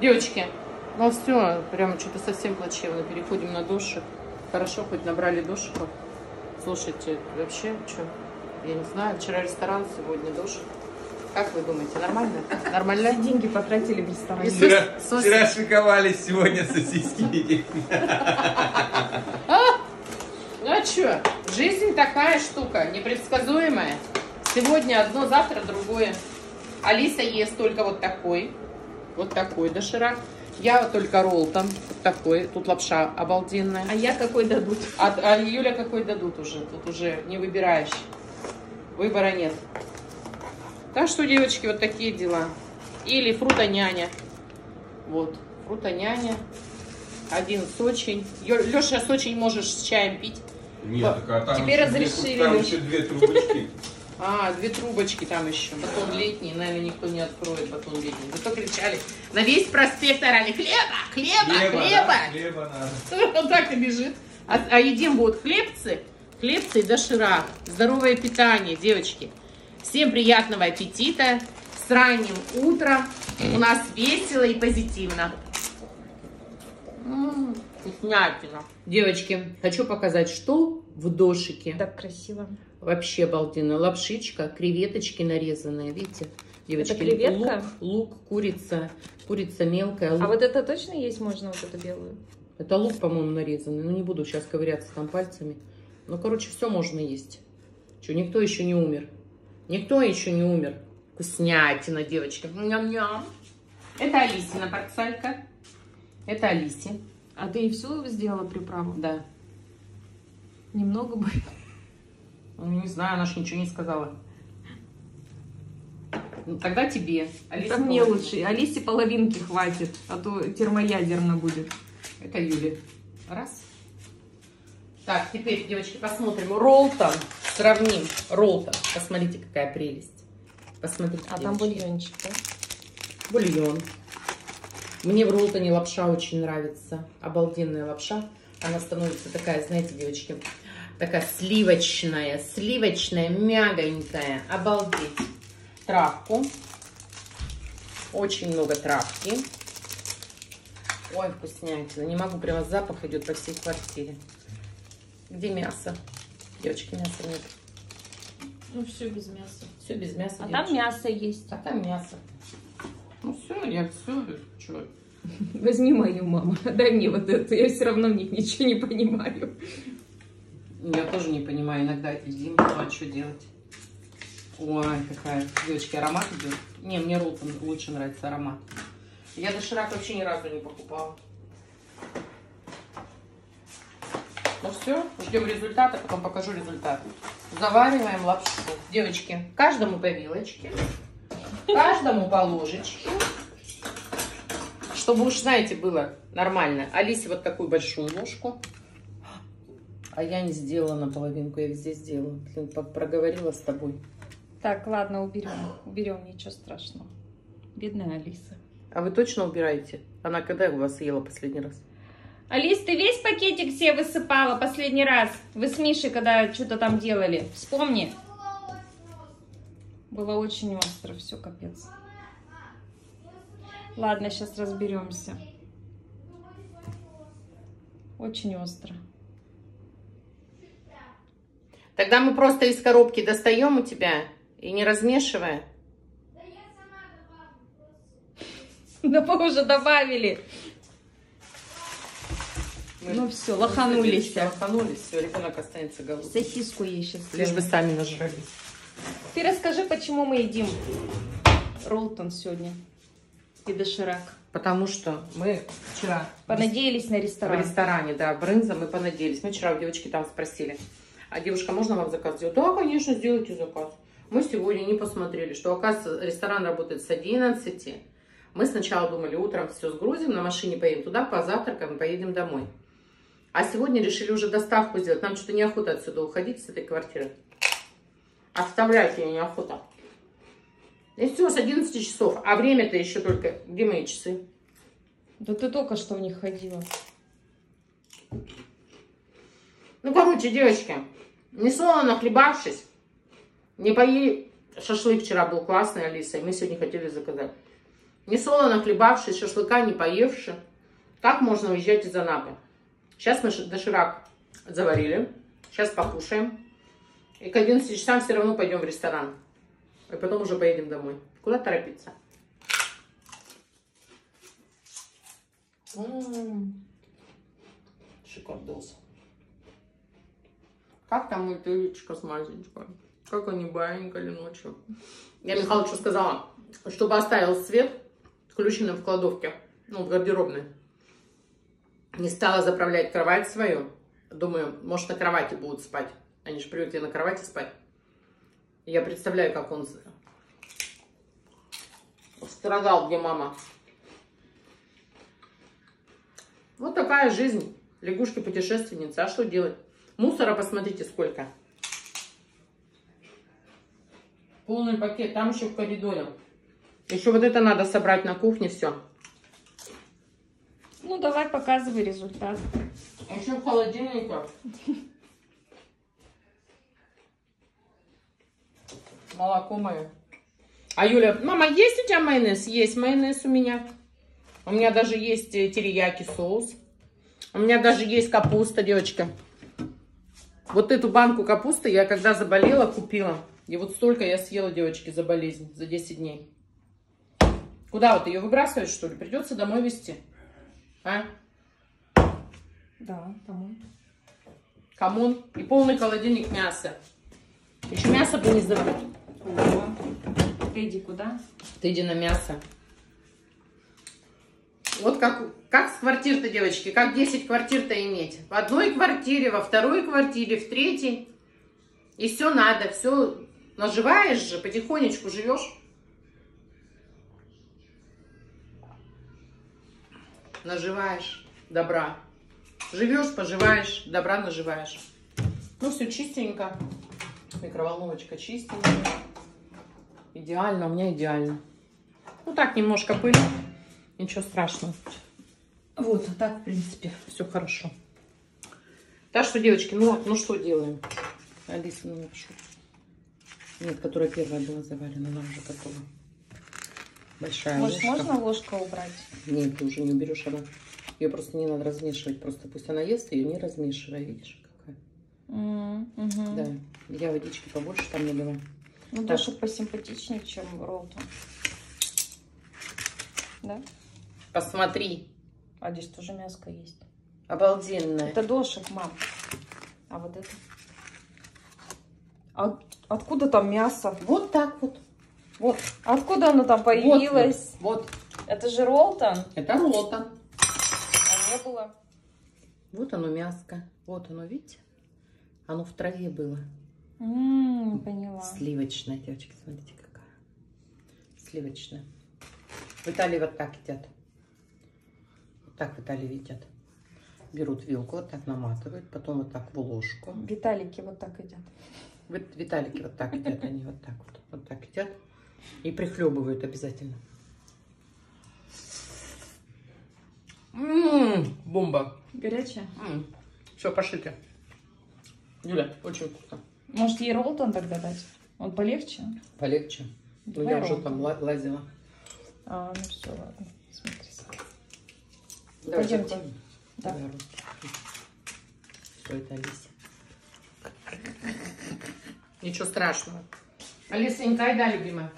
Девочки, ну все, прям что-то совсем плачевно. Переходим на душик. Хорошо, хоть набрали душиков. Слушайте, вообще, что? Я не знаю, вчера ресторан, сегодня душик. Как вы думаете, нормально? Нормально? Все деньги потратили в ресторане. Вчера, сос- вчера шиковались, сегодня сосиски едим. Ну а что? Жизнь такая штука, непредсказуемая. Сегодня одно, завтра другое. Алиса ест только вот такой. Вот такой доширак. Я только роллтон. Вот такой. Тут лапша обалденная. А я какой дадут? А, а Юля какой дадут уже? Тут уже не выбираешь. Выбора нет. Так что, девочки, вот такие дела. Или фрута няня. Вот, фрута няня. Один с очень. Леша, с очень можешь с чаем пить. Нет, так а там, Теперь еще две- разрешили, там Лёш. еще две трубочки. А, две трубочки там еще. Батон летний, наверное, никто не откроет батон летний. Зато кричали, на весь проспект орали, хлеба, хлеба, хлеба. да, хлеба надо. Вот так и бежит. А, а едим будут хлебцы, хлебцы и доширак. Здоровое питание, девочки. Всем приятного аппетита. С ранним утром. У нас весело и позитивно. М, Вкуснятина. Девочки, хочу показать, что в дошике. Так красиво. Вообще обалденно. Лапшичка, креветочки нарезанные, видите? Девочки, Это креветка? Лук, лук, курица, курица мелкая. Лук. А вот это точно есть можно, вот эту белую? Это лук, по-моему, нарезанный. Ну, не буду сейчас ковыряться там пальцами. Ну, короче, все можно есть. Что, никто еще не умер. Никто еще не умер. Вкуснятина, девочки. Ням-ням. Это Алисина портсалька. Это Алиси. А ты и всю сделала приправу? Да. Немного бы. Ну, не знаю, она ж ничего не сказала. Ну, тогда тебе. Алисе Это мне лучше. Алисе половинки хватит, а то термоядерно будет. Это Юля. Раз. Так, теперь, девочки, посмотрим. Роллтон. Сравним. Роллтон. Посмотрите, какая прелесть. Посмотрите, А там девочки. бульончик, да? Бульон. Мне в роллтоне лапша очень нравится. Обалденная лапша. Она становится такая, знаете, девочки, такая сливочная, сливочная, мягонькая. Обалдеть. Травку. Очень много травки. Ой, вкуснятина. Не могу, прямо запах идет по всей квартире. Где мясо? Девочки, мяса нет. Ну, все без мяса. Все без мяса. А девочки. там мясо есть. А там мясо. Ну все, я все, что? Возьми мою маму, дай мне вот эту. Я все равно в них ничего не понимаю. Я тоже не понимаю иногда едим, ну а что делать? Ой, какая, девочки, аромат идет. Не, мне Ролтон лучше нравится аромат. Я доширак вообще ни разу не покупала. Ну все, ждем результата, потом покажу результат. Завариваем лапшу. Девочки, каждому по вилочке, каждому по ложечке. Чтобы уж, знаете, было нормально. Алисе вот такую большую ложку. А я не сделала наполовинку, я везде сделала. Блин, по- проговорила с тобой. Так, ладно, уберем. Уберем, ничего страшного. Бедная Алиса. А вы точно убираете? Она когда у вас ела последний раз? Алис, ты весь пакетик себе высыпала последний раз? Вы с Мишей, когда что-то там делали? Вспомни. Было очень остро, все капец. Ладно, сейчас разберемся. Очень остро. Тогда мы просто из коробки достаем у тебя и не размешивая. Да мы уже добавили. Мы- Ну все, лоханулись. Лоханулись, все, ребенок останется голодным. Сосиску ей сейчас. Лишь бы сами нажрались. Ты расскажи, почему мы едим роллтон сегодня и доширак. Потому что мы вчера Понадеялись на в ресторан. ресторане, да, брынза, мы понадеялись. Мы вчера у девочки там спросили, а девушка, можно вам заказ сделать? Да, конечно, сделайте заказ. Мы сегодня не посмотрели, что, оказывается, ресторан работает с 11. Мы сначала думали, утром все сгрузим, на машине поедем туда, позавтракаем поедем домой. А сегодня решили уже доставку сделать. Нам что-то неохота отсюда уходить, с этой квартиры. Оставлять ее неохота. И все, с 11 часов. А время-то еще только... Где мои часы? Да ты только что в них ходила. Ну, короче, девочки, не солоно хлебавшись, не поели. Шашлык вчера был классный, Алиса, и мы сегодня хотели заказать. Не солоно хлебавший, шашлыка не поевший. Так можно уезжать из Анапы. Сейчас мы ши- доширак заварили. Сейчас покушаем. И к 11 часам все равно пойдем в ресторан. И потом уже поедем домой. Куда торопиться? Шикардос. Как там яичко с мазечкой? Как они баинькали ночью. Я Михалычу сказала, чтобы оставил свет включенным в кладовке, ну, в гардеробной. Не стала заправлять кровать свою. Думаю, может, на кровати будут спать. Они же привыкли на кровати спать. Я представляю, как он страдал, где мама. Вот такая жизнь. Лягушки-путешественницы. А что делать? Мусора посмотрите сколько. Полный пакет. Там еще в коридоре. Еще вот это надо собрать на кухне все. Ну, давай показывай результат. А еще в холодильнике. Молоко мое. А Юля, мама, есть у тебя майонез? Есть майонез у меня. У меня даже есть э, терияки соус. У меня даже есть капуста, девочки. Вот эту банку капусты я когда заболела, купила. И вот столько я съела, девочки, за болезнь, за 10 дней. Куда вот ее выбрасывать, что ли? Придется домой везти. А? Да, по-моему. Come on. И полный холодильник мяса. Еще мясо бы не забыть. Ты иди куда? Ты иди на мясо. Вот как, как с квартир-то, девочки, как 10 квартир-то иметь. В одной квартире, во второй квартире, в третьей. И все надо, все наживаешь же, потихонечку живешь. Наживаешь добра. Живешь, поживаешь, добра наживаешь. Ну, все чистенько. Микроволновочка чистенькая. Идеально, у меня идеально. Ну так, немножко пыль. Ничего страшного. Вот, а так, в принципе, все хорошо. Так что, девочки, ну, ну что делаем? Алиса, ну напишу. Нет, которая первая была заварена, она уже готова. Большая Может, ложка. можно ложку убрать? Нет, ты уже не уберешь, она. Ее просто не надо размешивать. Просто пусть она ест, ее не размешивая. Видишь, какая? М, мгм. Да. Я водички побольше там наливаю. Ну, Так. дошик посимпатичнее, чем Ролтон. Да? Посмотри. А здесь тоже мяско есть. Обалденная. Это дошик, мам. А вот это? А откуда там мясо? Вот так вот. Вот. Откуда оно там появилось? Вот, вот. Это же Ролтон? Это ролтон. А не было? Вот оно мяско. Вот оно, видите? Оно в траве было. М, поняла. Сливочное, девочки, смотрите какая. Сливочная. В Италии вот так едят. Вот так в Италии едят. Берут вилку, вот так наматывают, потом вот так в ложку. Виталики вот так едят. В в Италике вот так едят, они вот так вот. Вот так едят. И прихлебывают обязательно. М, Бомба. Горячая? Все, пошлите. Юля, очень вкусно. Может, ей Ролтон тогда дать? Он полегче? Полегче. Ну, я уже там ла- лазила. А, ну все, ладно. Смотри. Давай, Пойдемте. Да. Что это, Алиса? Ничего страшного. Алисенька, айда, любимая.